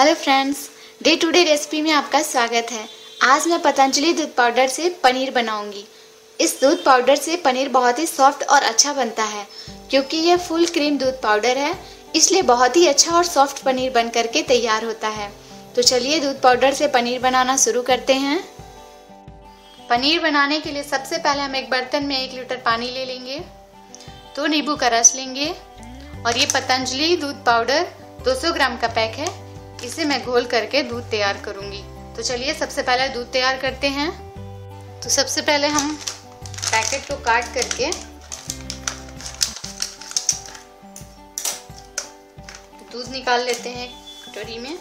Hello friends day to day recipe में आपका स्वागत है। आज मैं पतंजलि दूध पाउडर से पनीर बनाऊँगी। इस दूध पाउडर से पनीर बहुत ही सॉफ्ट और अच्छा बनता है, क्योंकि यह फुल क्रीम दूध पाउडर है, इसलिए बहुत ही अच्छा और सॉफ्ट पनीर बन करके तैयार होता है। तो चलिए दूध पाउडर से पनीर बनाना शुरू करते हैं। पनीर बनाने के लिए सबसे पहले हम एक बर्तन में एक लीटर पानी ले लेंगे। दो नींबू का रस लेंगे। और ये पतंजलि दूध पाउडर 200 ग्राम का पैक है। इसे मैं घोल करके दूध तैयार करूँगी। तो चलिए, सबसे पहले दूध तैयार करते हैं। तो सबसे पहले हम पैकेट को काट करके दूध निकाल लेते हैं कटोरी में।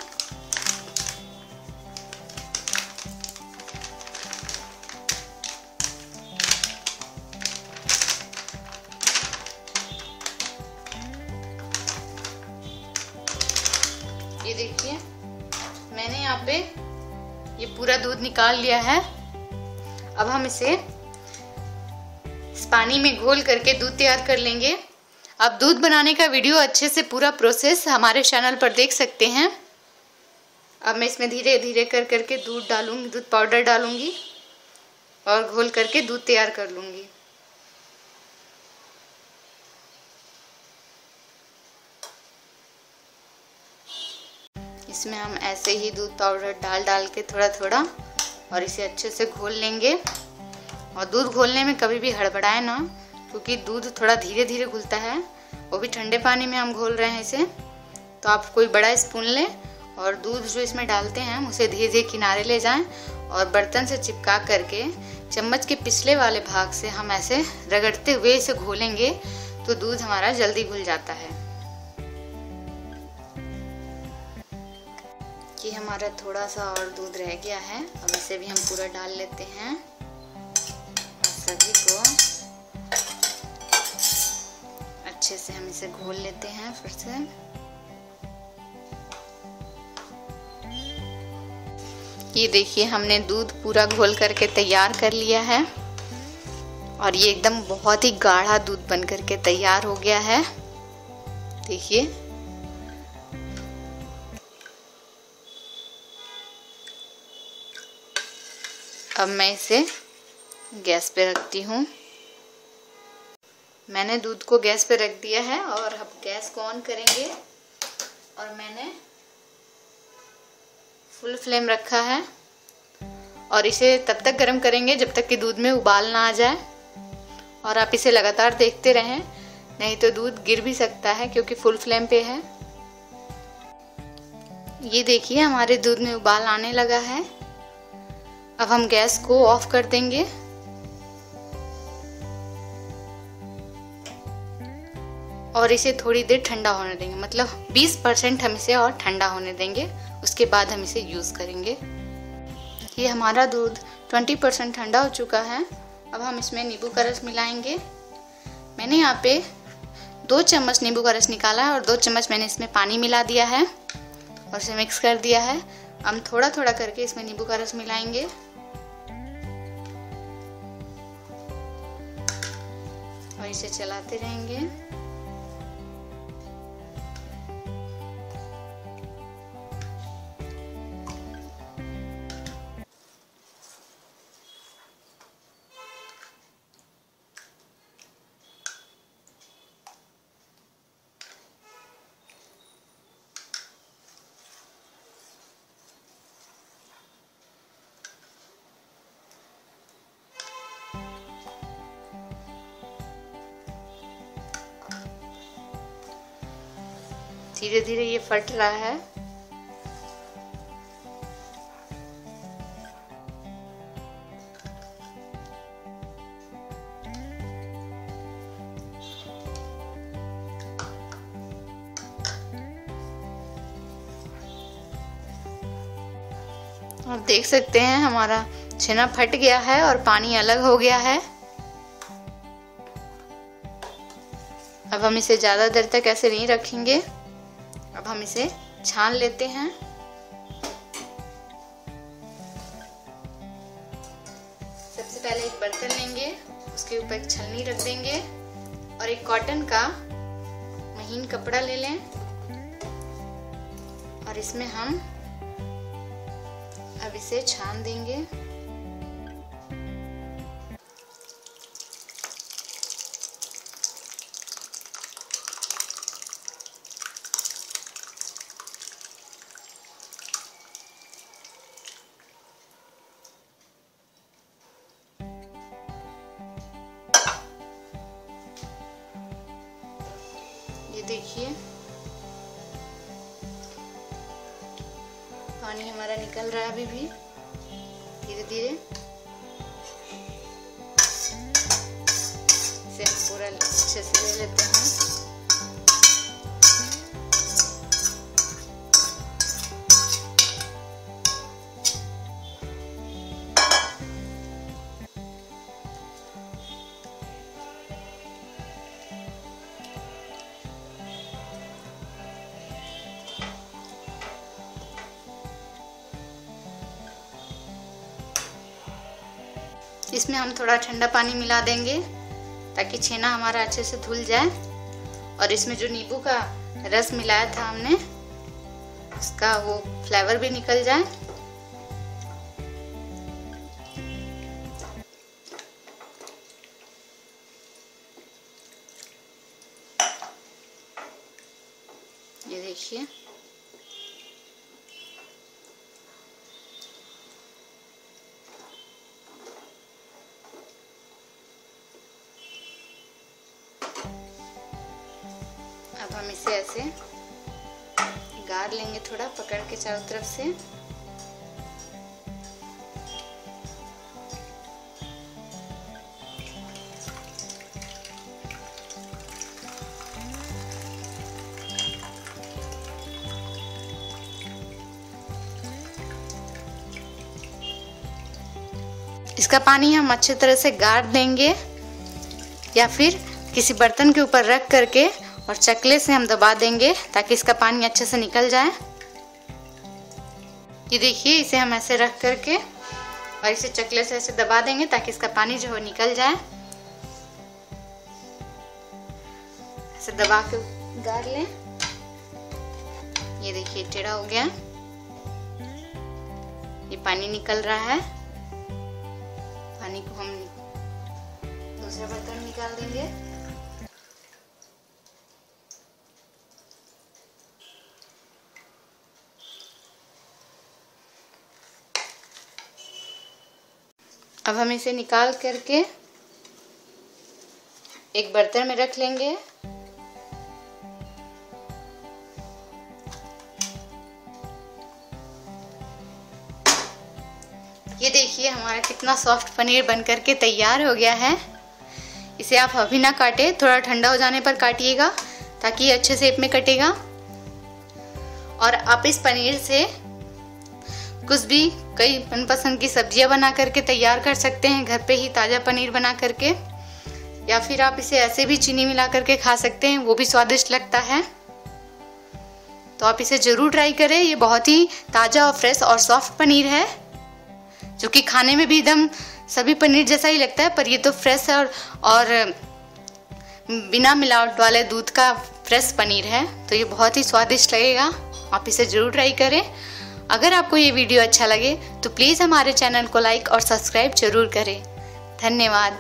दूध निकाल लिया है। अब हम इसे इस पानी में घोल करके दूध तैयार कर लेंगे। अब दूध बनाने का वीडियो अच्छे से पूरा प्रोसेस हमारे चैनल पर देख सकते हैं। अब मैं इसमें धीरे धीरे कर करके दूध डालूँगी, दूध पाउडर डालूँगी और घोल करके दूध तैयार कर लूँगी। इसमें हम ऐसे ही दूध पाउडर डाल डाल के थोड़ा थोड़ा और इसे अच्छे से घोल लेंगे। और दूध घोलने में कभी भी हड़बड़ाए ना, क्योंकि दूध थोड़ा धीरे धीरे घुलता है, वो भी ठंडे पानी में हम घोल रहे हैं इसे। तो आप कोई बड़ा स्पून लें और दूध जो इसमें डालते हैं उसे धीरे धीरे किनारे ले जाएँ और बर्तन से चिपका करके चम्मच के पिछले वाले भाग से हम ऐसे रगड़ते हुए इसे घोलेंगे तो दूध हमारा जल्दी घुल जाता है। कि हमारा थोड़ा सा और दूध रह गया है। अब इसे भी हम पूरा डाल लेते हैं। सभी को अच्छे से हम इसे घोल लेते हैं फिर से। ये देखिए, हमने दूध पूरा घोल करके तैयार कर लिया है। और ये एकदम बहुत ही गाढ़ा दूध बन करके तैयार हो गया है। देखिए। अब मैं इसे गैस पे रखती हूँ। मैंने दूध को गैस पे रख दिया है और अब गैस को ऑन करेंगे और मैंने फुल फ्लेम रखा है और इसे तब तक गर्म करेंगे जब तक कि दूध में उबाल ना आ जाए। और आप इसे लगातार देखते रहें, नहीं तो दूध गिर भी सकता है क्योंकि फुल फ्लेम पे है। ये देखिए, हमारे दूध में उबाल आने लगा है। अब हम गैस को ऑफ़ कर देंगे। और इसे थोड़ी देर ठंडा होने देंगे। मतलब 20 परसेंट हम इसे और ठंडा होने देंगे। उसके बाद हम इसे यूज़ करेंगे। ये हमारा दूध 20 परसेंट ठंडा हो चुका है। अब हम इसमें नींबू का रस मिलाएँगे। मैंने यहाँ पे दो चम्मच नींबू का रस निकाला है और दो चम्मच मैंने इसमें पानी मिला दिया है और इसे मिक्स कर दिया है। हम थोड़ा थोड़ा करके इसमें नींबू का रस मिलाएँगे। और इसे चलाते रहेंगे। धीरे धीरे ये फट रहा है। आप देख सकते हैं, हमारा छेना फट गया है और पानी अलग हो गया है। अब हम इसे ज़्यादा देर तक ऐसे नहीं रखेंगे। अब हम इसे छान लेते हैं। सबसे पहले एक बर्तन लेंगे, उसके ऊपर एक छलनी रख देंगे और एक कॉटन का महीन कपड़ा ले लें। और इसमें हम अब इसे छान देंगे। देखिए। पानी हमारा निकल रहा है अभी भी। धीरे धीरे इसे पूरा अच्छे से ले लेते हैं। इसमें हम थोड़ा ठंडा पानी मिला देंगे ताकि छेना हमारा अच्छे से धुल जाए। और इसमें जो नींबू का रस मिलाया था हमने, उसका वो फ्लेवर भी निकल जाए। ये देखिए। ऐसे। गार लेंगे थोड़ा पकड़ के चारों तरफ़ से। इसका पानी हम अच्छे तरह से गाड़ देंगे या फिर किसी बर्तन के ऊपर रख करके और चकले से हम दबा देंगे ताकि इसका पानी अच्छे से निकल जाए। ये देखिए, इसे हम ऐसे रख करके और इसे चकले से ऐसे दबा देंगे ताकि इसका पानी जो है निकल जाए। ऐसे दबा के गाड़ लें। ये देखिए, टेढ़ा हो गया। ये पानी निकल रहा है। पानी को हम दूसरे बर्तन निकाल देंगे। अब हम इसे निकाल करके एक बर्तन में रख लेंगे। ये देखिए, हमारा कितना सॉफ्ट पनीर बनकर के तैयार हो गया है। इसे आप अभी ना काटे, थोड़ा ठंडा हो जाने पर काटिएगा, ताकि ये अच्छे शेप में कटेगा। और आप इस पनीर से कुछ भी कई मनपसंद की सब्ज़ियाँ बना करके तैयार कर सकते हैं, घर पे ही ताज़ा पनीर बना करके। या फिर आप इसे ऐसे भी चीनी मिला करके खा सकते हैं, वो भी स्वादिष्ट लगता है। तो आप इसे ज़रूर ट्राई करें, ये बहुत ही ताज़ा और फ्रेश और सॉफ्ट पनीर है, जो कि खाने में भी एकदम सभी पनीर जैसा ही लगता है, पर ये तो फ्रेश और और, बिना मिलावट वाले दूध का फ्रेश पनीर है तो ये बहुत ही स्वादिष्ट लगेगा। आप इसे ज़रूर ट्राई करें। अगर आपको ये वीडियो अच्छा लगे तो प्लीज़ हमारे चैनल को लाइक और सब्सक्राइब ज़रूर करें। धन्यवाद।